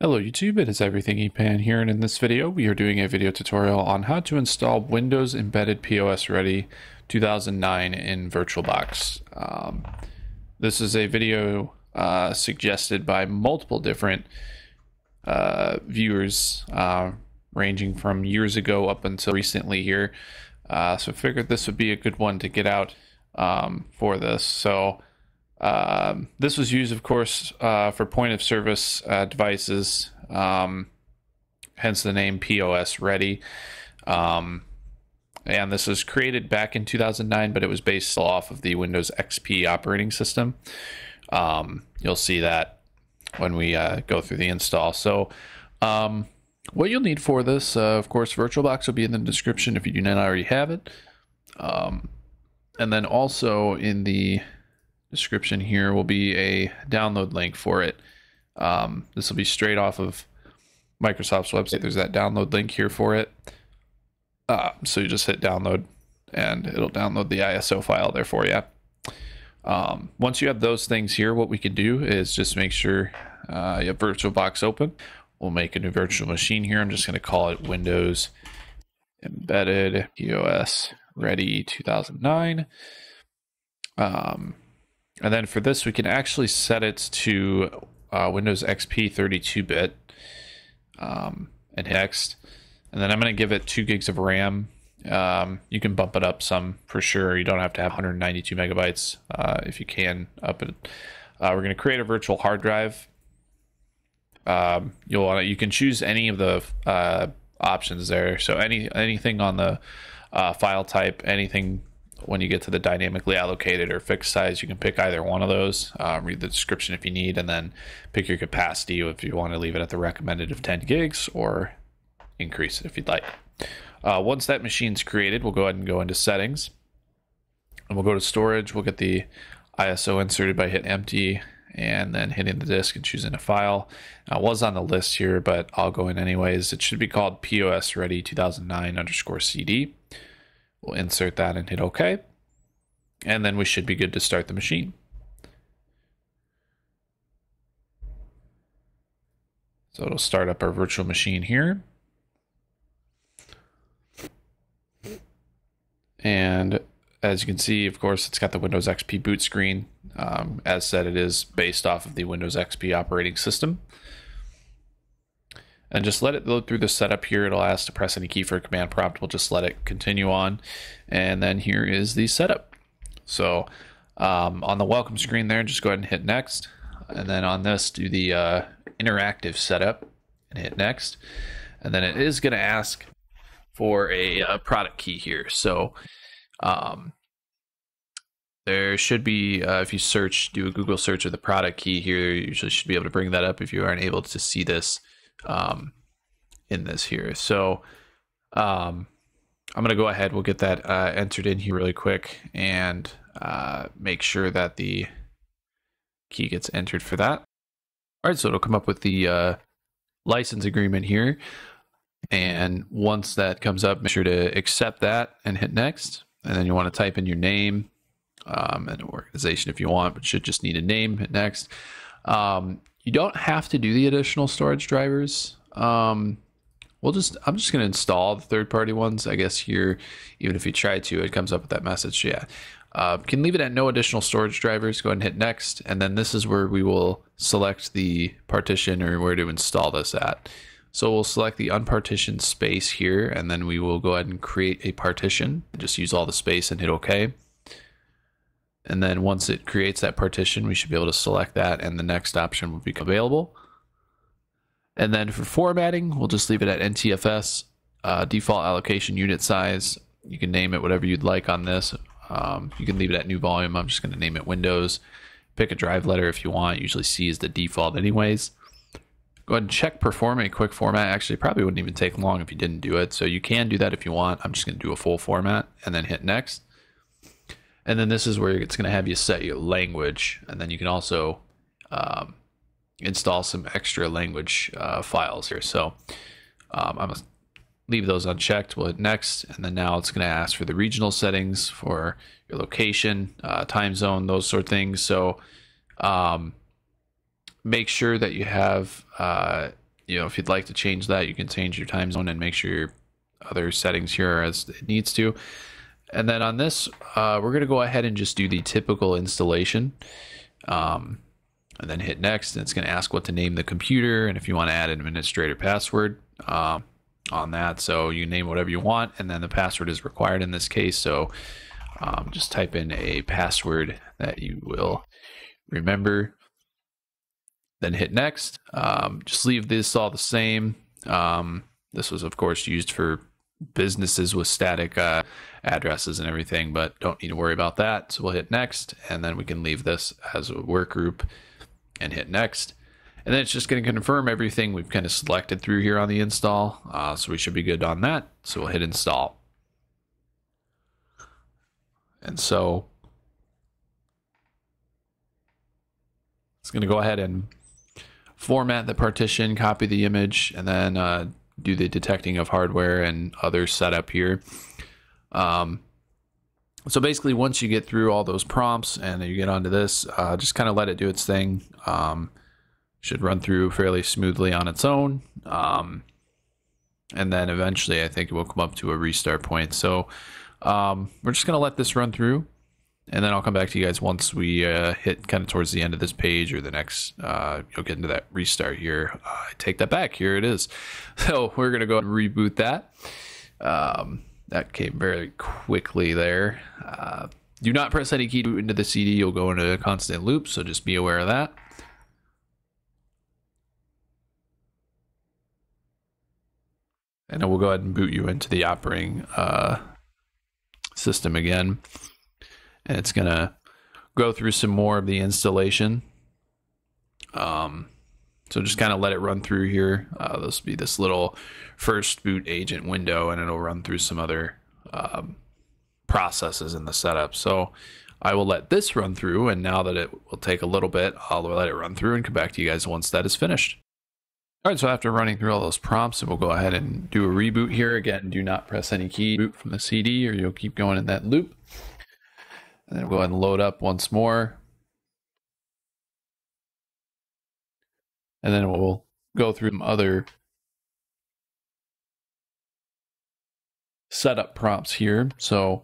Hello YouTube, it is EverythingEpan here and in this video we are doing a video tutorial on how to install Windows Embedded POSReady 2009 in VirtualBox. Um, this is a video uh, suggested by multiple different uh, viewers uh, ranging from years ago up until recently here. Uh, so I figured this would be a good one to get out um, for this. So um, this was used, of course, uh, for point of service uh, devices, um, hence the name POSReady. Um, and this was created back in 2009, but it was based off of the Windows XP operating system. Um, you'll see that when we uh, go through the install. So, um, what you'll need for this, uh, of course, VirtualBox will be in the description if you do not already have it. Um, and then also in the description here will be a download link for it. Um, this will be straight off of Microsoft's website. There's that download link here for it. Uh, so you just hit download and it'll download the ISO file there for you. Um, once you have those things here, what we can do is just make sure uh, you have VirtualBox open. We'll make a new virtual machine here. I'm just going to call it Windows Embedded POS Ready 2009. Um, and then for this, we can actually set it to uh, Windows XP 32-bit um, and next. And then I'm going to give it 2 gigs of RAM. Um, you can bump it up some for sure. You don't have to have 192 megabytes uh, if you can up it. Uh, we're going to create a virtual hard drive. Um, you'll want you can choose any of the uh, options there. So any anything on the uh, file type, anything when you get to the dynamically allocated or fixed size, you can pick either one of those. Uh, read the description if you need, and then pick your capacity if you want to leave it at the recommended of 10 gigs or increase it if you'd like. Uh, once that machine's created, we'll go ahead and go into settings. And we'll go to storage. We'll get the ISO inserted by hitting empty and then hitting the disk and choosing a file. I was on the list here, but I'll go in anyways. It should be called POSReady 2009 underscore CD. We'll insert that and hit OK. And then we should be good to start the machine. So it'll start up our virtual machine here. And as you can see, of course, it's got the Windows XP boot screen. Um, as said, it is based off of the Windows XP operating system and just let it load through the setup here. It'll ask to press any key for a command prompt. We'll just let it continue on. And then here is the setup. So um, on the welcome screen there, just go ahead and hit next. And then on this, do the uh, interactive setup and hit next. And then it is going to ask for a, a, uh, product key here. So um, there should be, uh, if you search, do a Google search of the product key here, you usually should be able to bring that up if you aren't able to see this um, in this here. So um, I'm going to go ahead. We'll get that uh, entered in here really quick and uh, make sure that the key gets entered for that. All right, so it'll come up with the uh, license agreement here. And once that comes up, make sure to accept that and hit next. And then you want to type in your name um, and organization if you want, but should just need a name. Hit next. Um, you don't have to do the additional storage drivers. Um, we'll just I'm just gonna install the third party ones. I guess here, even if you try to, it comes up with that message. Yeah. Uh, can leave it at no additional storage drivers. Go ahead and hit next, and then this is where we will select the partition or where to install this at. So we'll select the unpartitioned space here, and then we will go ahead and create a partition. Just use all the space and hit OK. And then once it creates that partition, we should be able to select that and the next option will become available. And then for formatting, we'll just leave it at NTFS, uh, default allocation unit size. You can name it whatever you'd like on this. Um, you can leave it at new volume. I'm just going to name it Windows. Pick a drive letter if you want. Usually C is the default anyways. Go ahead and check perform a quick format. Actually, probably wouldn't even take long if you didn't do it. So you can do that if you want. I'm just going to do a full format and then hit next. And then this is where it's going to have you set your language. And then you can also um, install some extra language uh, files here. So um, I'm going to leave those unchecked. We'll hit next. And then now it's going to ask for the regional settings for your location, uh, time zone, those sort of things. So um, make sure that you have uh, you know, if you'd like to change that, you can change your time zone and make sure your other settings here as it needs to. And then on this, uh, we're going to go ahead and just do the typical installation. Um, and then hit next. And it's going to ask what to name the computer and if you want to add an administrator password uh, on that. So you name whatever you want, and then the password is required in this case. So um, just type in a password that you will remember. Then hit next. Um, just leave this all the same. Um, this was, of course, used for businesses with static uh, addresses and everything, but don't need to worry about that. So we'll hit next, and then we can leave this as a work group and hit next. And then it's just going to confirm everything we've kind of selected through here on the install. Uh, so we should be good on that. So we'll hit install. And so it's going to go ahead and format the partition, copy the image, and then uh, do the detecting of hardware and other setup here. Um, so basically, once you get through all those prompts and you get onto this, uh, just kind of let it do its thing. Um, should run through fairly smoothly on its own. Um, and then eventually, I think it will come up to a restart point. So um, we're just going to let this run through. And then I'll come back to you guys once we uh, hit kind of towards the end of this page or the next, uh, you'll get into that restart here. Uh, take that back. Here it is. So we're going to go and reboot that. Um, that came very quickly there. Uh, do not press any key to into the CD. You'll go into a constant loop, so just be aware of that. And then we'll go ahead and boot you into the operating uh, system again. And it's going to go through some more of the installation. Um, so just kind of let it run through here. Uh, this will be this little first boot agent window, and it'll run through some other um, processes in the setup. So I will let this run through, and now that it will take a little bit, I'll let it run through and come back to you guys once that is finished. All right, so after running through all those prompts, we'll go ahead and do a reboot here. Again, do not press any key boot from the CD or you'll keep going in that loop. And then we'll go ahead and load up once more. And then we'll go through some other setup prompts here. So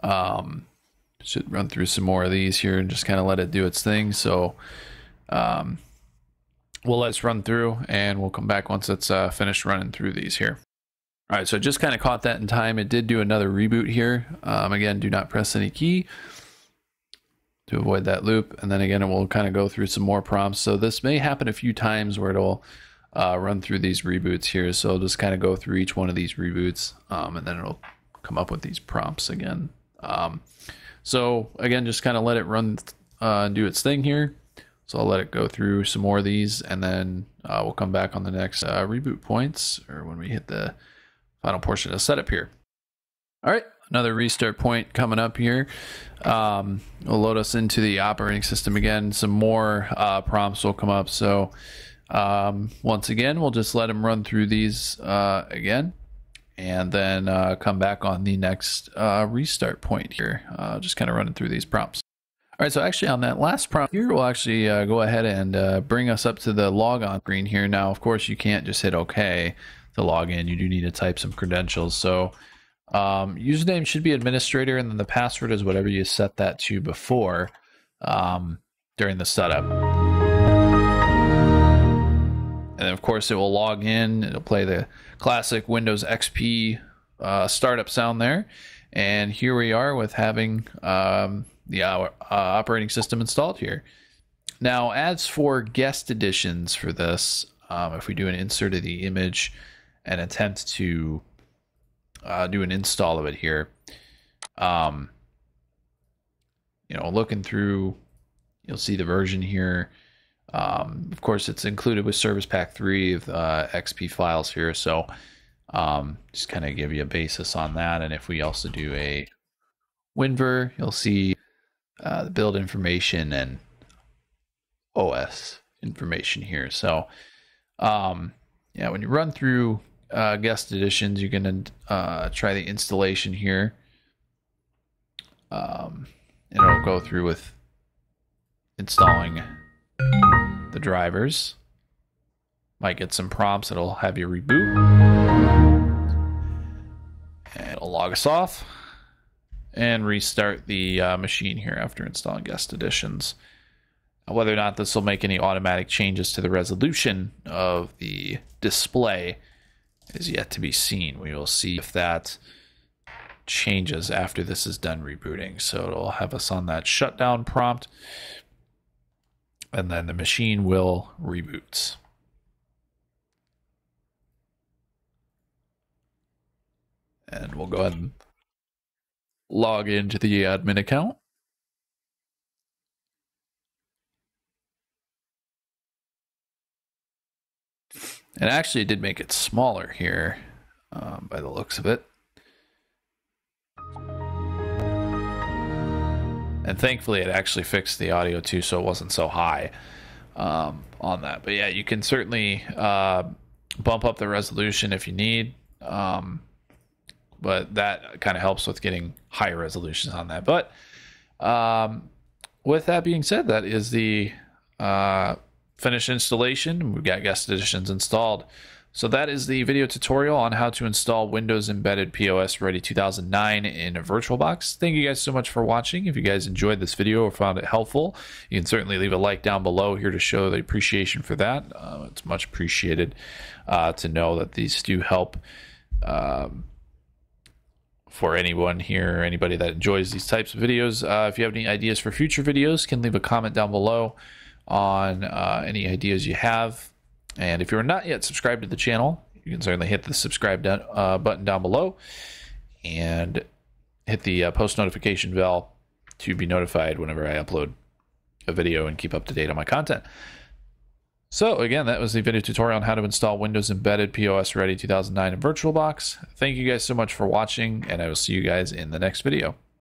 um, should run through some more of these here and just kind of let it do its thing. So um, we'll let us run through and we'll come back once it's uh, finished running through these here. All right, so just kind of caught that in time. It did do another reboot here. Um, again, do not press any key to avoid that loop. And then again, it will kind of go through some more prompts. So this may happen a few times where it'll uh, run through these reboots here. So I'll just kind of go through each one of these reboots um, and then it'll come up with these prompts again. Um, so again, just kind of let it run uh, and do its thing here. So I'll let it go through some more of these and then uh, we'll come back on the next uh, reboot points or when we hit the final portion of the setup here. All right, another restart point coming up here. Um, will load us into the operating system again. Some more uh, prompts will come up. So um, once again, we'll just let them run through these uh, again and then uh, come back on the next uh, restart point here. Uh, just kind of running through these prompts. All right, so actually on that last prompt here, we'll actually uh, go ahead and uh, bring us up to the logon screen here. Now, of course, you can't just hit OK to log in. You do need to type some credentials. So um, username should be administrator, and then the password is whatever you set that to before um, during the setup. And of course, it will log in. It'll play the classic Windows XP uh, startup sound there. And here we are with having um, the uh, operating system installed here. Now, as for guest additions for this, um, if we do an insert of the image and attempt to uh, do an install of it here, um, you know, looking through, you'll see the version here. Um, of course, it's included with Service Pack 3 of uh, XP files here. So um, just kind of give you a basis on that. And if we also do a WinVer, you'll see uh, the build information and OS information here. So, um, yeah, when you run through uh, guest additions, you can uh, try the installation here. Um, and it'll go through with installing the drivers. Might get some prompts that'll have you reboot. And it'll log us off and restart the uh, machine here after installing guest additions. Whether or not this will make any automatic changes to the resolution of the display is yet to be seen. We will see if that changes after this is done rebooting. So it'll have us on that shutdown prompt, and then the machine will reboot. And we'll go ahead and log into the admin account. And actually, it did make it smaller here um, by the looks of it. And thankfully, it actually fixed the audio too, so it wasn't so high um, on that. But yeah, you can certainly uh, bump up the resolution if you need. Um, but that kind of helps with getting higher resolutions on that. But um, with that being said, that is the uh, finished installation. We've got guest additions installed. So that is the video tutorial on how to install Windows Embedded POSReady 2009 in a VirtualBox. Thank you guys so much for watching. If you guys enjoyed this video or found it helpful, you can certainly leave a like down below here to show the appreciation for that. Uh, it's much appreciated uh, to know that these do help um, for anyone here, or anybody that enjoys these types of videos. Uh, if you have any ideas for future videos, can leave a comment down below on uh, any ideas you have. And if you're not yet subscribed to the channel, you can certainly hit the subscribe uh, button down below and hit the uh, post notification bell to be notified whenever I upload a video and keep up to date on my content. So again, that was the video tutorial on how to install Windows Embedded POSReady 2009 in VirtualBox. Thank you guys so much for watching, and I will see you guys in the next video.